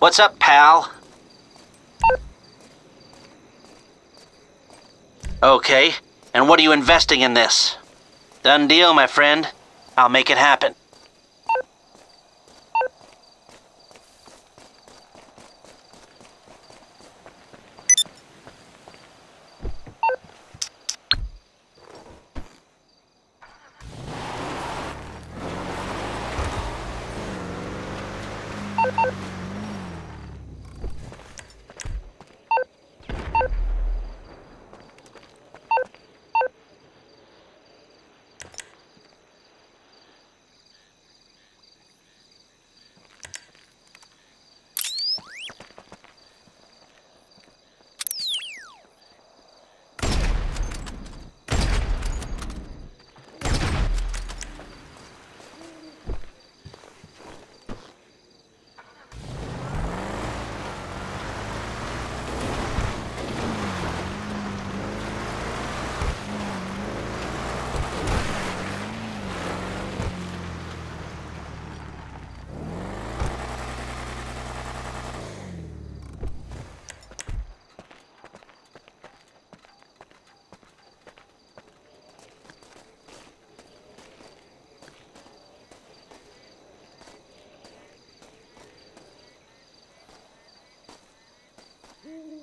What's up, pal? Okay, and what are you investing in this? Done deal, my friend. I'll make it happen. you Mm-hmm.